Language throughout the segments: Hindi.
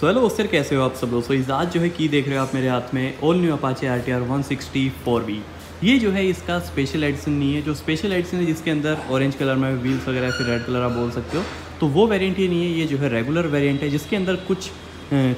सो हेलो सर कैसे हो आप सब सो इस आज जो है की देख रहे हो आप मेरे हाथ में all new Apache R T R one sixty four B ये जो है इसका स्पेशल एडिशन नहीं है, जो स्पेशल एडिशन है जिसके अंदर ऑरेंज कलर में व्हील्स वगैरह, फिर रेड कलर आप बोल सकते हो। तो वो वेरिएंट ये नहीं है, ये जो है रेगुलर वेरिएंट है, जिसके अंदर कुछ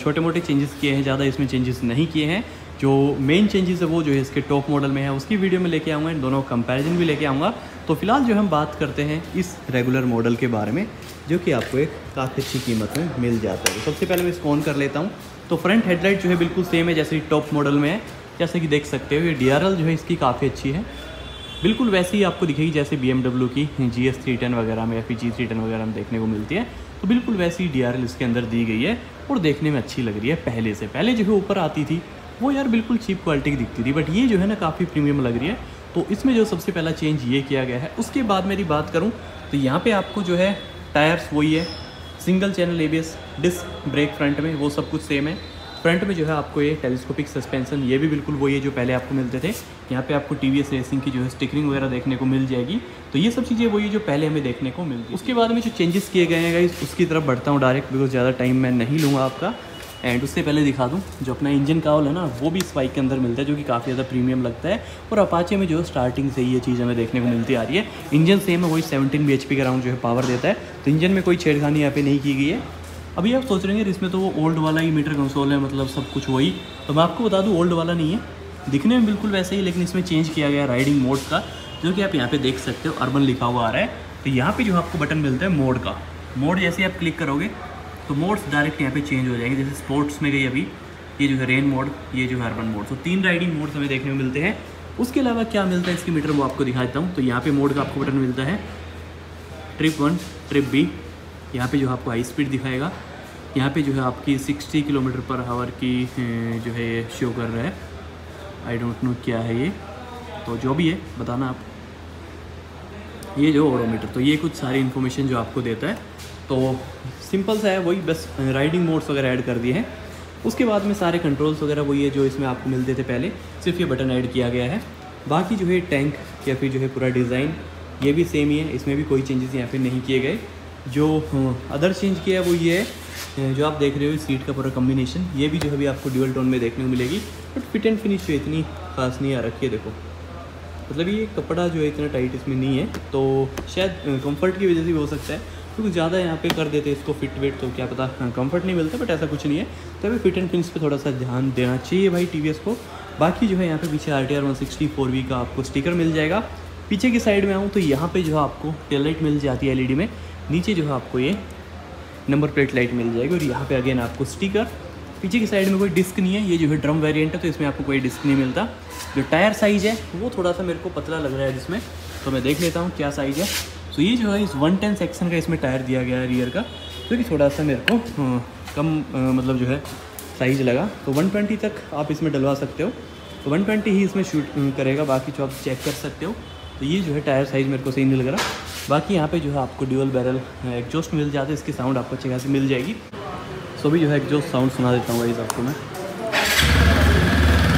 छोटे मोटे चेंजेस किए हैं, ज़्यादा इसमें चेंजेस नहीं किए हैं। जो मेन चेंजेस है वो जो है इसके टॉप मॉडल में है, उसकी वीडियो में लेके आऊँगा दोनों कंपैरिजन भी लेके आऊँगा। तो फ़िलहाल जो हम बात करते हैं इस रेगुलर मॉडल के बारे में, जो कि आपको एक काफ़ी अच्छी कीमत में मिल जाता है। तो सबसे पहले मैं इसको ऑन कर लेता हूँ। तो फ्रंट हेडलाइट जो है बिल्कुल सेम है जैसे टॉप मॉडल में है। जैसे कि देख सकते हो, ये डीआरएल जो है इसकी काफ़ी अच्छी है। बिल्कुल वैसे ही आपको दिखेगी जैसे बी की जी एस वगैरह में या फिर जी थ्री वगैरह में देखने को मिलती है। तो बिल्कुल वैसी डीआरएल इसके अंदर दी गई है और देखने में अच्छी लग रही है पहले से। पहले जो है ऊपर आती थी, वो यार बिल्कुल चीप क्वालिटी की दिखती थी बट ये जो है ना काफ़ी प्रीमियम लग रही है। तो इसमें जो सबसे पहला चेंज ये किया गया है, उसके बाद मेरी बात करूँ तो यहाँ पे आपको जो है टायर्स वही है single channel ABS disc brake front में, वो सब कुछ सेम है। फ्रंट में जो है आपको ये टेलीस्कोपिक सस्पेंशन ये भी बिल्कुल वही है जो पहले आपको मिलते थे। यहाँ पे आपको टीवीएस रेसिंग की जो है स्टिकरिंग वगैरह देखने को मिल जाएगी। तो ये सब चीज़ें वही है जो पहले हमें देखने को मिलती उसके बाद में जो चेंजेस किए गए हैं उसकी तरफ़ बढ़ता हूँ डायरेक्ट बिकॉज़ ज़्यादा टाइम मैं नहीं लूँगा आपका। एंड उससे पहले दिखा दूँ, जो अपना इंजन कावल है ना, वो भी इस बाइक के अंदर मिलता है, जो कि काफ़ी ज़्यादा प्रीमियम लगता है। और अपाचे में जो स्टार्टिंग से ये चीज़ हमें देखने को मिलती आ रही है। इंजन सेम है, वही सेवनटीन बी एच पी जो है पावर देता है। तो इंजन में कोई छेड़खानी यहाँ पे नहीं की गई है। अभी आप सोच रहे हैं इसमें तो वो ओल्ड वाला ही मीटर कंसोल है मतलब सब कुछ वही। तो मैं आपको बता दूँ ओल्ड वाला नहीं है। दिखने में बिल्कुल वैसे ही, लेकिन इसमें चेंज किया गया राइडिंग मोड का, जो कि आप यहाँ पे देख सकते हो अर्बन लिखा हुआ आ रहा है। तो यहाँ पे जो आपको बटन मिलता है मोड का। मोड जैसे आप क्लिक करोगे तो मोड्स डायरेक्ट यहाँ पे चेंज हो जाएँगे। जैसे स्पोर्ट्स में गई अभी, ये जो है रेन मोड ये जो है अर्बन मोड तो तीन राइडिंग मोड्स हमें देखने को मिलते हैं। उसके अलावा क्या मिलता है इसकी मीटर वो आपको दिखा देता हूँ। तो यहाँ पे मोड का आपको बटन मिलता है। ट्रिप वन ट्रिप बी यहाँ पे जो है आपको हाई स्पीड दिखाएगा। यहाँ पे जो है आपकी 60 किलोमीटर पर आवर की जो है शो कर रहा है। आई डोंट नो क्या है ये। तो जो भी है, बताना आप। ये जो ओडोमीटर तो ये कुछ सारी इन्फॉर्मेशन जो आपको देता है। तो सिंपल सा है, वही बस राइडिंग मोड्स वगैरह ऐड कर दिए हैं। उसके बाद में सारे कंट्रोल्स वगैरह वही है जो इसमें आपको मिलते थे पहले, सिर्फ़ ये बटन ऐड किया गया है। बाकी जो है टैंक या फिर जो है पूरा डिज़ाइन ये भी सेम ही है, इसमें भी कोई चेंजेस यहाँ पे नहीं किए गए। जो अदर चेंज किया है वो ये है जो आप देख रहे हो सीट का पूरा कम्बिनेशन ये भी जो है अभी आपको ड्यूअल टोन में देखने को मिलेगी। बट फिट एंड फिनिश जो इतनी खास नहीं आ रखी है, देखो। मतलब ये कपड़ा जो है इतना टाइट इसमें नहीं है तो शायद कंफर्ट की वजह से भी हो सकता है, क्योंकि तो ज़्यादा यहाँ पे कर देते इसको फिट वेट तो क्या पता कंफर्ट नहीं मिलता बट ऐसा कुछ नहीं है। तो अभी फिट एंड फिनिश पे थोड़ा सा ध्यान देना चाहिए भाई टीवीएस को। बाकी जो है यहाँ पे पीछे R T R one sixty four V का आपको स्टिकर मिल जाएगा। पीछे की साइड में आऊँ तो यहाँ पे जो है आपको टेल लाइट मिल जाती है एलईडी में। नीचे जो है आपको ये नंबर प्लेट लाइट मिल जाएगी और यहाँ पे अगेन आपको स्टिकर पीछे की साइड में कोई डिस्क नहीं है, ये जो है ड्रम वेरिएंट है तो इसमें आपको कोई डिस्क नहीं मिलता। जो टायर साइज़ है, वो थोड़ा सा मेरे को पतला लग रहा है जिसमें तो मैं देख लेता हूँ क्या साइज़ है। सो ये जो है, इस वन टेन सेक्शन का इसमें टायर दिया गया है रियर का, जो कि थोड़ा सा मेरे को कम मतलब जो है साइज़ लगा। तो 120 तक आप इसमें डलवा सकते हो। तो 120 ही इसमें शूट करेगा, बाकी जो आप चेक कर सकते हो तो ये जो है टायर साइज़ मेरे को सही नहीं लग रहा। बाकी यहाँ पे जो है आपको ड्यूअल बैरल एग्जॉस्ट मिल जाते है, इसकी साउंड आपको अच्छी खासी मिल जाएगी। सो भी जो है एग्जॉस्ट साउंड सुना देता हूँ इस आपको मैं।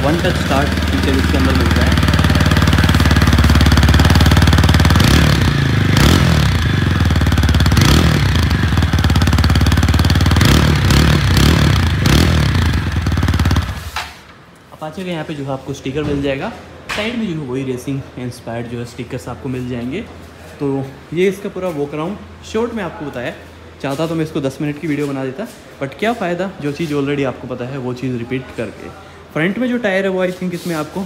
वन टच स्टार्ट फीचर इसके अंदर मिलता है। अपाचे के यहाँ पे जो है आपको स्टिकर मिल जाएगा। साइड में जो है वही रेसिंग इंस्पायर्ड जो है स्टिकर्स आपको मिल जाएँगे। तो ये इसका पूरा वॉक अराउंड शॉर्ट में आपको बताया। चाहता तो मैं इसको 10 मिनट की वीडियो बना देता बट क्या फ़ायदा? जो चीज़ ऑलरेडी आपको पता है, वो चीज़ रिपीट करके। फ्रंट में जो टायर है, वो आई थिंक इसमें आपको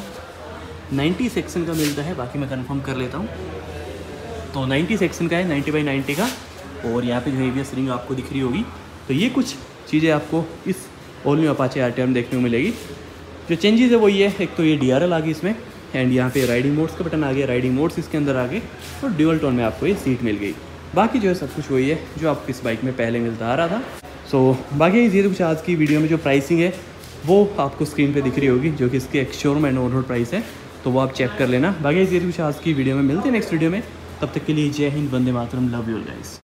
90 सेक्शन का मिलता है, बाकी मैं कन्फर्म कर लेता हूँ। तो 90 सेक्शन का है 90 बाई 90 का, और यहाँ पे जो है रिंग आपको दिख रही होगी। तो ये कुछ चीज़ें आपको इस ऑल न्यू अपाचे आर देखने को मिलेगी। जो चेंजेस है, वो ये एक तो ये डी आर आ गई इसमें एंड यहाँ पे राइडिंग मोड्स का बटन आ गया राइडिंग मोड्स इसके अंदर आ गए, और ड्यूअल टोन में आपको ये सीट मिल गई। बाकी जो है सब कुछ वही है जो आपको इस बाइक में पहले मिलता आ रहा था। सो so, बाकी ये कुछ आज की वीडियो में जो प्राइसिंग है वो आपको स्क्रीन पे दिख रही होगी जो कि इसकी एक्शोरूम एंड ओवर प्राइस है। तो वो आप चेक कर लेना। बाकी ये कुछ आज की वीडियो में मिलते हैं नेक्स्ट वीडियो में। तब तक के लिए जय हिंद वंदे मातरम लव यू गाइस